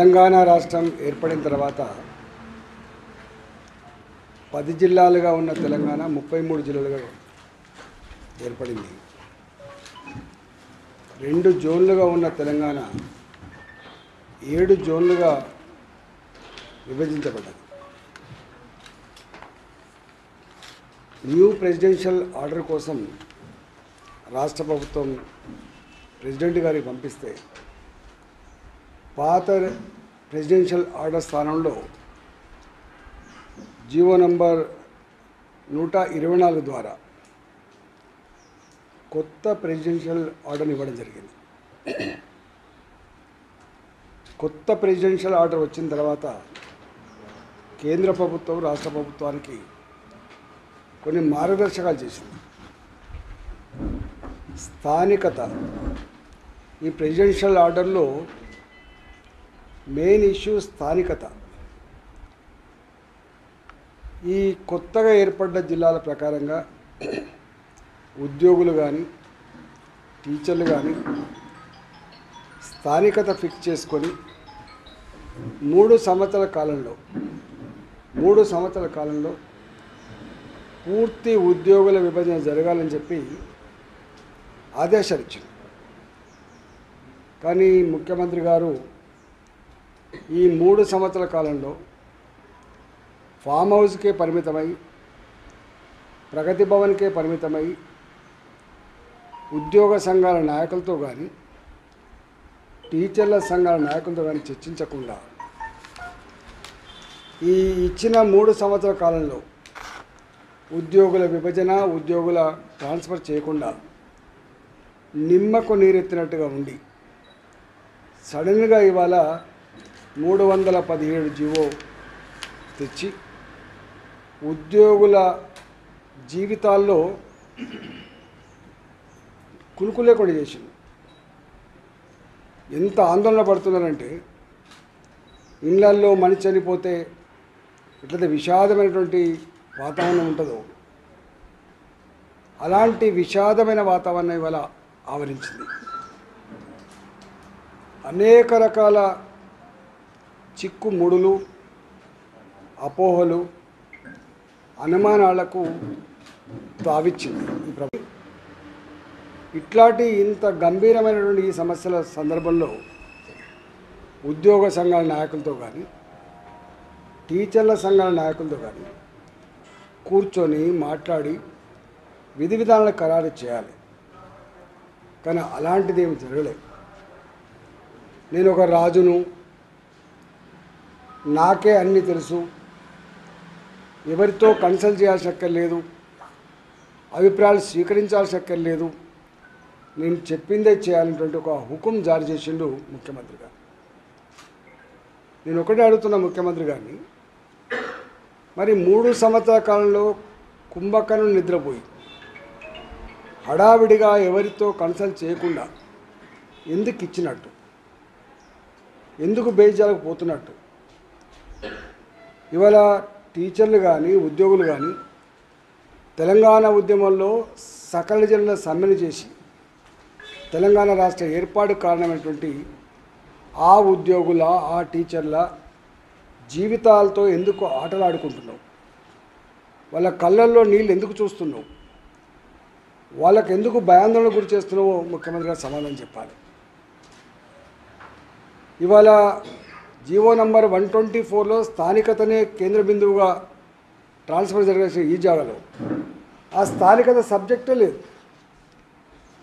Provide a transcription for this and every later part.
తెలంగాణ రాష్ట్రం ఏర్పడిన తర్వాత పది జిల్లాలుగా ఉన్న తెలంగాణ ముప్పై మూడు జిల్లాలుగా ఏర్పడింది. రెండు జోన్లుగా ఉన్న తెలంగాణ ఏడు జోన్లుగా విభజించబడ్డది. న్యూ ప్రెసిడెన్షియల్ ఆర్డర్ కోసం రాష్ట్ర ప్రభుత్వం ప్రెసిడెంట్ గారికి పంపిస్తే పాత ప్రెసిడెన్షియల్ ఆర్డర్ స్థానంలో జీవో నంబర్ నూట ఇరవై నాలుగు ద్వారా కొత్త ప్రెసిడెన్షియల్ ఆర్డర్ని ఇవ్వడం జరిగింది. కొత్త ప్రెసిడెన్షియల్ ఆర్డర్ వచ్చిన తర్వాత కేంద్ర ప్రభుత్వం రాష్ట్ర ప్రభుత్వానికి కొన్ని మార్గదర్శకాలు చేసింది. స్థానికత ఈ ప్రెసిడెన్షియల్ ఆర్డర్లో మెయిన్ ఇష్యూ స్థానికత. ఈ కొత్తగా ఏర్పడ్డ జిల్లాల ప్రకారంగా ఉద్యోగులు కానీ టీచర్లు కానీ స్థానికత ఫిక్స్ చేసుకొని మూడు సంవత్సరాల కాలంలో మూడు సంవత్సరాల కాలంలో పూర్తి ఉద్యోగుల విభజన జరగాలని చెప్పి ఆదేశాలు ఇచ్చింది. కానీ ముఖ్యమంత్రి గారు ఈ మూడు సంవత్సరాల కాలంలో ఫామ్ హౌస్కే పరిమితమై ప్రగతి భవన్కే పరిమితమై ఉద్యోగ సంఘాల నాయకులతో కానీ టీచర్ల సంఘాల నాయకులతో కానీ చర్చించకుండా ఈ ఇచ్చిన మూడు సంవత్సరాల కాలంలో ఉద్యోగుల విభజన ఉద్యోగుల ట్రాన్స్ఫర్ చేయకుండా నిమ్మకు నీరెత్తినట్టుగా ఉండి సడన్గా ఇవాళ మూడు వందల పదిహేడు జీవో తెచ్చి ఉద్యోగుల జీవితాల్లో కులుకులే లేకుండా చేసింది. ఎంత ఆందోళన పడుతున్నారంటే ఇళ్ళల్లో మనిషి చనిపోతే ఎట్లయితే విషాదమైనటువంటి వాతావరణం ఉంటుందో అలాంటి విషాదమైన వాతావరణం ఇవాళ ఆవరించింది. అనేక రకాల చిక్కుముడులు అపోహలు అనుమానాలకు తావిచ్చింది ఈ ప్రభుత్వం. ఇట్లాంటి ఇంత గంభీరమైనటువంటి ఈ సమస్యల సందర్భంలో ఉద్యోగ సంఘాల నాయకులతో కానీ టీచర్ల సంఘాల నాయకులతో కానీ కూర్చొని మాట్లాడి విధి విధానాలు ఖరారు చేయాలి. కానీ అలాంటిది ఏమి జరగలేదు. నేను ఒక రాజును నాకే అన్నీ తెలుసు. ఎవరితో కన్సల్ట్ చేయాల్సక్కర్లేదు అభిప్రాయాలు స్వీకరించాల్సిన అక్కర్లేదు నేను చెప్పిందే చేయాలనేటువంటి ఒక హుకుం జారీ చేసిండు ముఖ్యమంత్రి గారు. నేను ఒకటే అడుగుతున్న ముఖ్యమంత్రి గారిని మరి మూడు సంవత్సరాల కాలంలో కుంభకర్ణుడు నిద్రపోయి హడావిడిగా ఎవరితో కన్సల్ట్ చేయకుండా ఎందుకు ఇచ్చినట్టు? ఎందుకు బేజాలకు పోతున్నట్టు? ఇవాళ టీచర్లు కానీ ఉద్యోగులు కానీ తెలంగాణ ఉద్యమంలో సకల జనుల సమ్మెను చేసి తెలంగాణ రాష్ట్ర ఏర్పాటు కారణమైనటువంటి ఆ ఉద్యోగుల ఆ టీచర్ల జీవితాలతో ఎందుకు ఆటలాడుకుంటున్నావు? వాళ్ళ కళ్ళల్లో నీళ్ళు ఎందుకు చూస్తున్నావు? వాళ్ళకు ఎందుకు భయాందోళన గురి చేస్తున్నావో ముఖ్యమంత్రి గారు సమాధానం చెప్పాలి. ఇవాళ జీవో నంబర్ వన్ ట్వంటీ ఫోర్లో స్థానికతనే కేంద్ర బిందువుగా ట్రాన్స్ఫర్ జరిగే ఈ జాగాలో ఆ స్థానికత సబ్జెక్టే లేదు.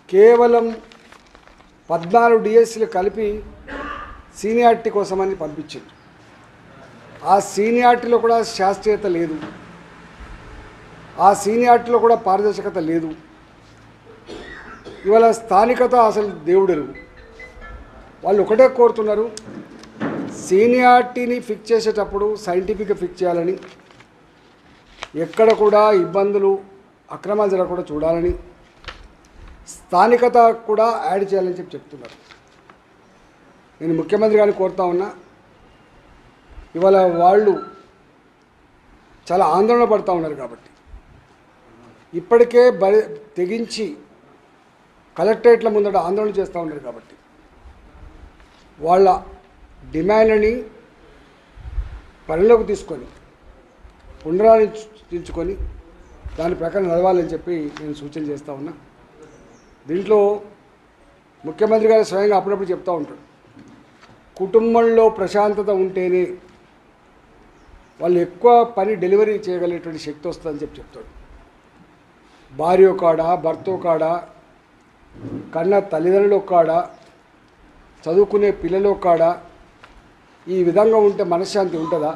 కేవలం పద్నాలుగు డిఎస్సీలు కలిపి సీనియారిటీ కోసమని పంపించింది. ఆ సీనియారిటీలో కూడా శాస్త్రీయత లేదు. ఆ సీనియారిటీలో కూడా పారదర్శకత లేదు. ఇవాళ స్థానికత అసలు దేవుడెరుగు. వాళ్ళు ఒకటే కోరుతున్నారు సీనియారిటీని ఫిక్స్ చేసేటప్పుడు సైంటిఫిక్గా ఫిక్స్ చేయాలని ఎక్కడ కూడా ఇబ్బందులు అక్రమాలు జరగకుండా చూడాలని స్థానికత కూడా యాడ్ చేయాలని చెప్పి చెప్తున్నారు. నేను ముఖ్యమంత్రి గారిని కోరుతా ఉన్నా ఇవాళ వాళ్ళు చాలా ఆందోళన పడుతూ ఉన్నారు కాబట్టి. ఇప్పటికే బరి తెగించి కలెక్టరేట్ల ముందట ఆందోళన చేస్తూ ఉన్నారు కాబట్టి. వాళ్ళ డిమాండ్ని పరిలోకి తీసుకొని పునరాలోచించుకొని దాని ప్రకారం నడవాలని చెప్పి నేను సూచన చేస్తూ ఉన్నా. దీంట్లో ముఖ్యమంత్రి గారు స్వయంగా అప్పుడప్పుడు చెప్తూ ఉంటాడు. కుటుంబంలో ప్రశాంతత ఉంటేనే వాళ్ళు ఎక్కువ పని డెలివరీ చేయగలిగేటువంటి శక్తి వస్తుందని చెప్పి చెప్తాడు. భార్య కాడ భర్త కాడ కన్న తల్లిదండ్రులు కాడ చదువుకునే పిల్లలు కాడ ఈ విధంగా ఉంటే మనశ్శాంతి ఉంటుందా?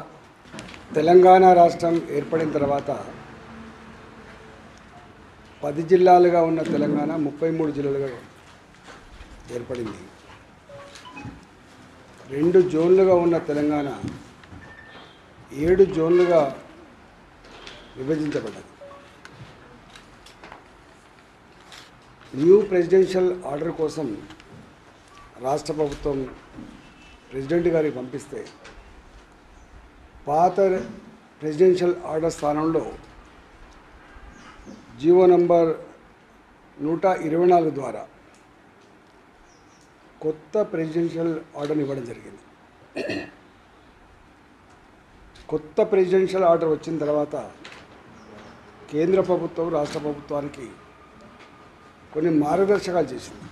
తెలంగాణ రాష్ట్రం ఏర్పడిన తర్వాత పది జిల్లాలుగా ఉన్న తెలంగాణ ముప్పై మూడు జిల్లాలుగా ఏర్పడింది. రెండు జోన్లుగా ఉన్న తెలంగాణ ఏడు జోన్లుగా విభజించబడ్డది. న్యూ ప్రెసిడెన్షియల్ ఆర్డర్ కోసం రాష్ట్ర ప్రభుత్వం ప్రెసిడెంట్ గారికి పంపిస్తే పాత ప్రెసిడెన్షియల్ ఆర్డర్ స్థానంలో జీవో నంబర్ నూట ఇరవై నాలుగు ద్వారా కొత్త ప్రెసిడెన్షియల్ ఆర్డర్ ఇవ్వడం జరిగింది. కొత్త ప్రెసిడెన్షియల్ ఆర్డర్ వచ్చిన తర్వాత కేంద్ర ప్రభుత్వం రాష్ట్ర ప్రభుత్వానికి కొన్ని మార్గదర్శకాలు చేసింది.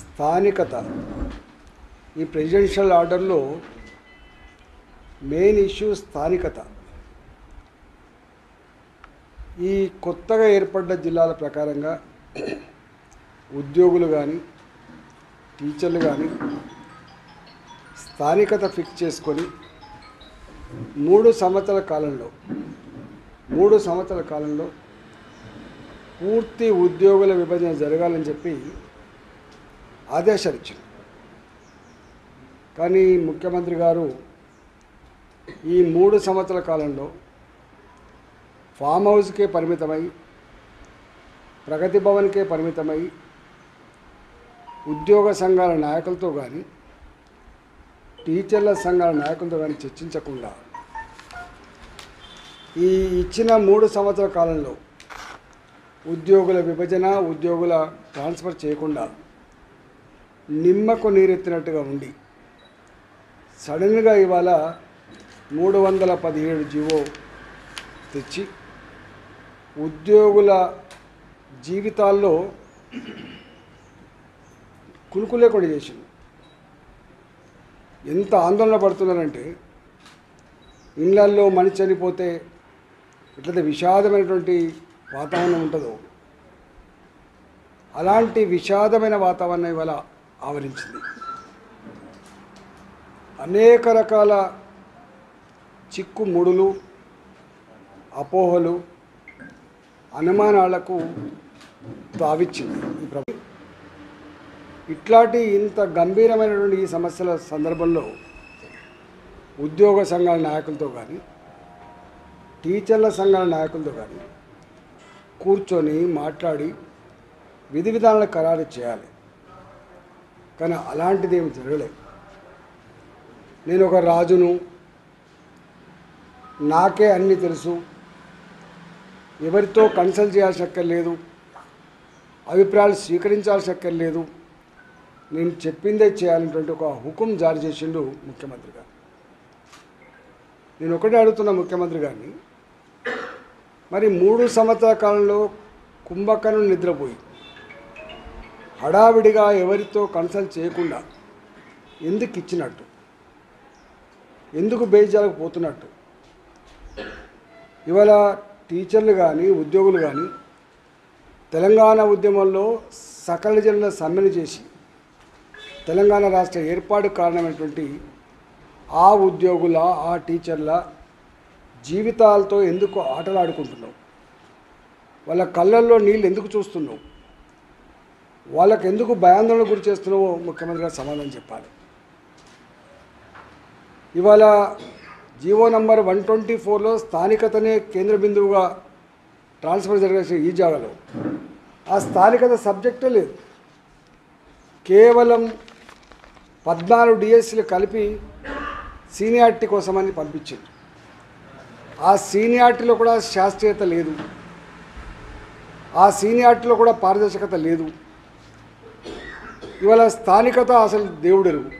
స్థానికత ఈ ప్రెసిడెన్షియల్ ఆర్డర్లో మెయిన్ ఇష్యూ స్థానికత. ఈ కొత్తగా ఏర్పడ్డ జిల్లాల ప్రకారంగా ఉద్యోగులు కానీ టీచర్లు కానీ స్థానికత ఫిక్స్ చేసుకొని మూడు సంవత్సరాల కాలంలో మూడు సంవత్సరాల కాలంలో పూర్తి ఉద్యోగుల విభజన జరగాలని చెప్పి ఆదేశాలు ఇచ్చింది కానీ ముఖ్యమంత్రి గారు ఈ మూడు సంవత్సరాల కాలంలో ఫామ్ హౌస్కే పరిమితమై ప్రగతి భవన్కే పరిమితమై ఉద్యోగ సంఘాల నాయకులతో కానీ టీచర్ల సంఘాల నాయకులతో కానీ చర్చించకుండా ఈ ఇచ్చిన మూడు సంవత్సరాల కాలంలో ఉద్యోగుల విభజన ఉద్యోగుల ట్రాన్స్ఫర్ చేయకుండా నిమ్మకు నీరెత్తినట్టుగా ఉండి సడన్గా ఇవాళ మూడు వందల పదిహేడు జీవో తెచ్చి ఉద్యోగుల జీవితాల్లో కులుకులే లేకుండా చేసింది. ఎంత ఆందోళన పడుతున్నారంటే ఇళ్ళల్లో మనిషి చనిపోతే ఎట్లయితే విషాదమైనటువంటి వాతావరణం ఉంటుందో అలాంటి విషాదమైన వాతావరణం ఇవాళ ఆవరించింది. అనేక రకాల చిక్కు ముడులు అపోహలు అనుమానాలకు తావిచ్చింది ఈ ప్రభుత్వం. ఇట్లాంటి ఇంత గంభీరమైనటువంటి ఈ సమస్యల సందర్భంలో ఉద్యోగ సంఘాల నాయకులతో కానీ టీచర్ల సంఘాల నాయకులతో కానీ కూర్చొని మాట్లాడి విధి విధానాలు ఖరారు చేయాలి. కానీ అలాంటిది ఏమి జరగలేదు. నేను ఒక రాజును. నాకే అన్నీ తెలుసు. ఎవరితో కన్సల్ట్ చేయాల్సిన అక్కర్లేదు అభిప్రాయాలు స్వీకరించాల్సిన అక్కర్లేదు నేను చెప్పిందే చేయాలనేటువంటి ఒక హుకుం జారీ చేసిండు ముఖ్యమంత్రి గారు. నేను ఒకటే అడుగుతున్న ముఖ్యమంత్రి గారిని. మరి మూడు సంవత్సరాల కాలంలో కుంభకర్ణుడు నిద్రపోయి హడావిడిగా ఎవరితో కన్సల్ట్ చేయకుండా ఎందుకు ఇచ్చినట్టు? ఎందుకు బేజాలకు పోతున్నట్టు? ఇవాళ టీచర్లు కానీ ఉద్యోగులు కానీ తెలంగాణ ఉద్యమంలో సకల జనుల సమ్మెను చేసి తెలంగాణ రాష్ట్ర ఏర్పాటు కారణమైనటువంటి ఆ ఉద్యోగుల ఆ టీచర్ల జీవితాలతో ఎందుకు ఆటలాడుకుంటున్నావు? వాళ్ళ కళ్ళల్లో నీళ్ళు ఎందుకు చూస్తున్నావు? వాళ్ళకు ఎందుకు భయాందోళన గురి చేస్తున్నావో ముఖ్యమంత్రి గారు సమాధానం చెప్పాలి. ఇవాళ జీవో నంబర్ వన్ ట్వంటీ ఫోర్లో స్థానికతనే కేంద్ర బిందువుగా ట్రాన్స్ఫర్ జరగాల్సిన ఈ జాగాలో. ఆ స్థానికత సబ్జెక్టే లేదు. కేవలం పద్నాలుగు డిఎస్సీలు కలిపి సీనియారిటీ కోసమని పంపించింది. ఆ సీనియారిటీలో కూడా శాస్త్రీయత లేదు. ఆ సీనియారిటీలో కూడా పారదర్శకత లేదు. ఇవాళ స్థానికత అసలు దేవుడెరుగు.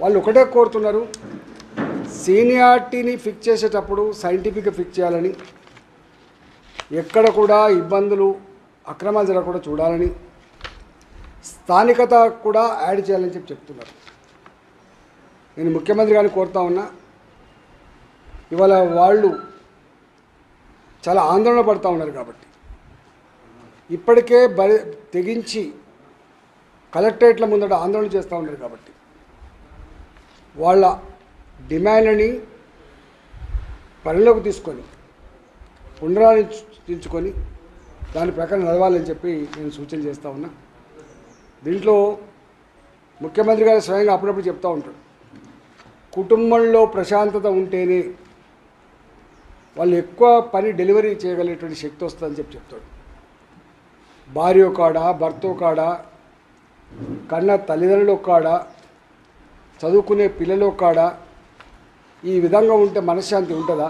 వాళ్ళు ఒకటే కోరుతున్నారు సీనియారిటీని ఫిక్స్ చేసేటప్పుడు సైంటిఫిక్గా ఫిక్స్ చేయాలని ఎక్కడ కూడా ఇబ్బందులు అక్రమాలు జరగకుండా చూడాలని స్థానికత కూడా యాడ్ చేయాలని చెప్పి చెప్తున్నారు. నేను ముఖ్యమంత్రి గారిని కోరుతా ఉన్నా ఇవాళ వాళ్ళు చాలా ఆందోళన పడుతూ ఉన్నారు కాబట్టి. ఇప్పటికే బ తెగించి కలెక్టరేట్ల ముందట ఆందోళన చేస్తూ ఉన్నారు కాబట్టి. వాళ్ళ డిమాండ్ని పరిలోకి తీసుకొని పునరాలోచించుకొని దాని ప్రకారం నడవాలని చెప్పి నేను సూచన చేస్తూ ఉన్నా. దీంట్లో ముఖ్యమంత్రి గారు స్వయంగా అప్పుడప్పుడు చెప్తూ ఉంటాడు కుటుంబంలో ప్రశాంతత ఉంటేనే వాళ్ళు ఎక్కువ పని డెలివరీ చేయగలిగేటువంటి శక్తి వస్తుందని చెప్పి చెప్తాడు భార్య కాడ భర్త కాడ కన్న తల్లిదండ్రుల కాడ చదువుకునే పిల్లలు కాడ ఈ విధంగా ఉంటే మనశ్శాంతి ఉంటుందా?